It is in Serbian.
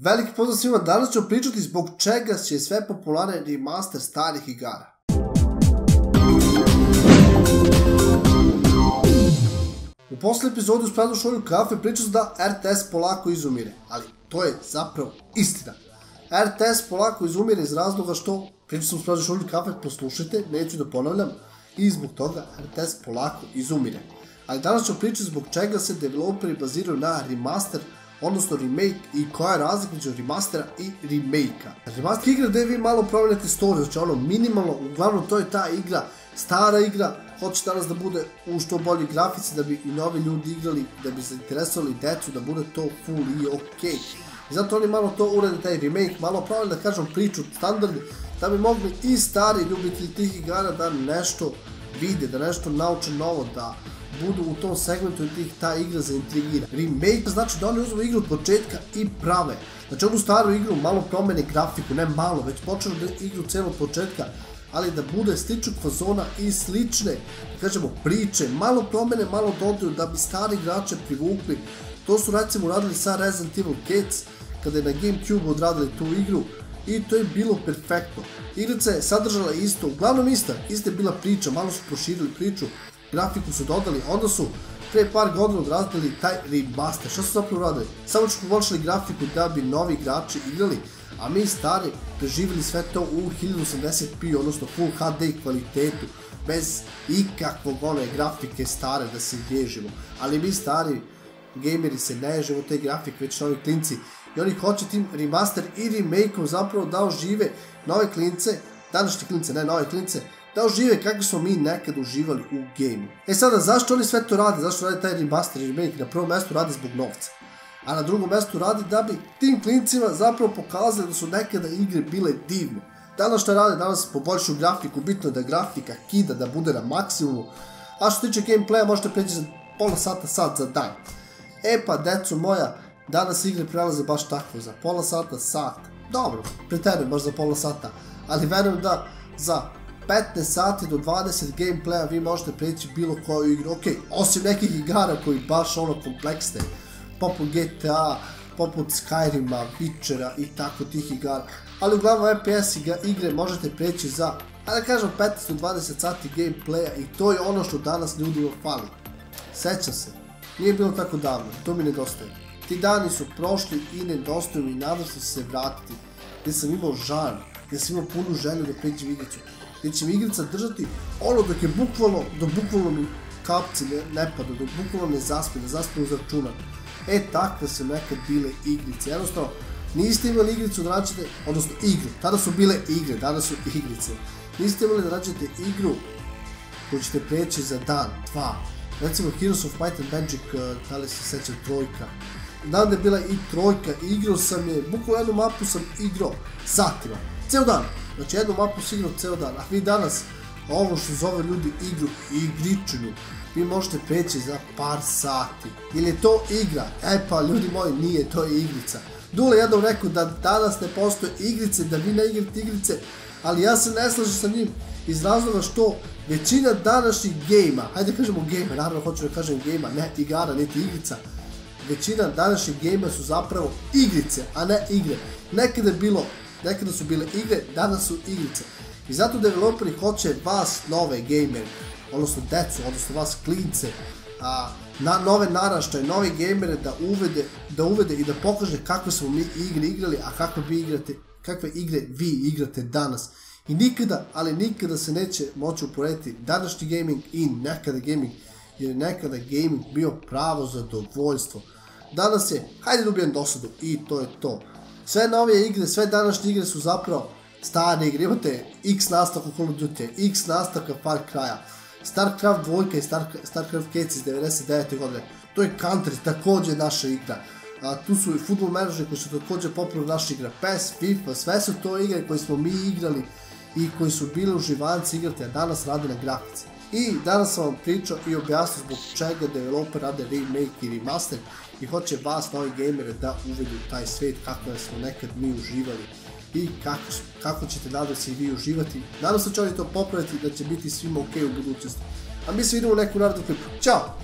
Veliki pozdrav svima, danas ću pričati zbog čega će sve popularne remaster starih igara. U posle epizode u Spradu šolju kafe pričao sam da RTS polako izumire, ali to je zapravo istina. RTS polako izumire iz razloga što, pričao sam u Spradu šolju kafe, poslušajte, neću da ponavljam, i zbog toga RTS polako izumire. Ali danas ću pričati zbog čega se developeri baziraju na remaster odnosno remake i koja je razlika među remastera i remake-a. Remaster igra gde vi malo promenite storiju, znači ono minimalno, uglavnom to je ta igra, stara igra, hoće danas da bude u što bolji grafici da bi i novi ljudi igrali, da bi zainteresovali decu, da bude to full i okej. I zato oni malo to urede taj remake, malo promene da kažem priču standardni, da bi mogli i stari ljubitelji tih igara da nešto vide, da nešto nauče novo, da budu u tom segmentu i tih ta igra zaintrigira. Remake znači da oni uzmu igru od početka i prave. Znači onu staru igru malo promene grafiku, ne malo, već počnu da igru celo od početka, ali da bude sličnog fazona i slične, da kažemo, priče, malo promene, malo dodaju da bi stari igrače privukli. To su recimo radili sa Resident Evil Kids, kada je na Gamecube odradili tu igru, i to je bilo perfektno. Igrica je sadržala isto, uglavnom ista, ista je bila priča, malo su proširili priču, grafiku su dodali, onda su pre par godina odradili taj remaster. Šta su zapravo radili? Samo što poboljšali grafiku da bi novi igrači igrali, a mi stari doživjeli sve to u 1080p, odnosno Full HD kvalitetu, bez ikakvog one grafike stare da se ježimo. Ali mi stari gameri se ne ježimo te grafike, već novi klinci i oni hoće tim remaster i remake-om zapravo da ožive nove klince, današnje klince, ne nove klince, da ožive kako smo mi nekad uživali u gameu. E sada, zašto oni sve to rade? Zašto rade taj remaster i remake? Na prvom mestu rade zbog novca. A na drugom mestu radi da bi tim klincima zapravo pokazali da su nekada igre bile divne. Danas što rade? Danas poboljšuju grafiku, bitno je da grafika kida, da bude na maksimumu. A što tiče gameplaya možete preći za pola sata, sat za dan. E pa, deco moja, danas igre prelaze baš tako, za pola sata, sat. Dobro, preterujem baš za pola sata, ali verujem da za 15 sati do 20 gameplaya vi možete preći bilo koju igru. Ok, osim nekih igara koji baš ono kompleksne, poput GTA, poput Skyrima, Witchera i tako tih igara. Ali uglavnom FPS igre možete preći za, a da kažem 15 do 20 sati gameplaya i to je ono što danas ljudima fali. Sećam se, nije bilo tako davno, to mi nedostaje. Ti dani su prošli i nedostaju mi i nadam se se vratiti. Gde sam imao žar, gde sam imao punu želju da pređem igricu gdje će mi igrica držati ono dok je bukvalno, do bukvalno mi kapci ne, ne pada, dok bukvalno ne zaspe, ne zaspe uz računar. E, takve su nekad bile igrice. Jednostavno, niste imali igricu da nađete, odnosno igru, tada su bile igre, danas su igrice. Niste imali da nađete igru koju ćete preći za dan, dva. Recimo Heroes of Might and Magic, da li se seća trojka. Dan da je bila i trojka, igrao sam je, bukvalno jednu mapu sam igrao satima, ceo dan. Znači jednu mapu si ceo dan, a vi danas ovo što zove ljudi igru igričinu, vi možete preći za par sati. Ili je to igra? E pa ljudi moji, nije, to je igrica. Dule jednom rekao da danas ne postoje igrice, da vi ne igrate igrice, ali ja se ne slažem sa njim iz razloga što većina današnjih gejma, hajde da kažemo gejma, naravno hoću da kažem gejma, ne igara, niti igrica, većina današnjih gejma su zapravo igrice, a ne igre. Nekada je bilo Nekada su bile igre, danas su igrice. I zato developeri hoće vas, nove gamere, odnosno decu, odnosno vas klince, a, na nove naraštaje, nove gamere da uvede, da uvede i da pokaže kakve smo mi igre igrali, a kakve vi igrate, kakve igre vi igrate danas. I nikada, ali nikada se neće moći uporediti današnji gaming i nekada gaming, jer je nekada gaming bio pravo zadovoljstvo. Danas je, hajde da ubijem dosadu i to je to. Sve nove igre, sve današnje igre su zapravo stare igre. Imate X nastavka Call of Duty, X nastavka Far Cry-a, StarCraft 2 i Star, StarCraft Cats iz 99. godine. To je Country, takođe naša igra. A, tu su i Football Manager koji su takođe popularna naša igra. PES, FIFA, sve su to igre koje smo mi igrali i koji su bili uživanci igrati, a danas rade na grafici. I danas sam vam pričao i objasnio zbog čega developer rade remake i remaster i hoće vas, novi gamere, da uvedu taj svet kako smo nekad mi uživali i kako, kako ćete nadam se i vi uživati. Nadam se da će oni to popraviti da će biti svima ok u budućnosti. A mi se vidimo u neku narodnu klipu. Ćao!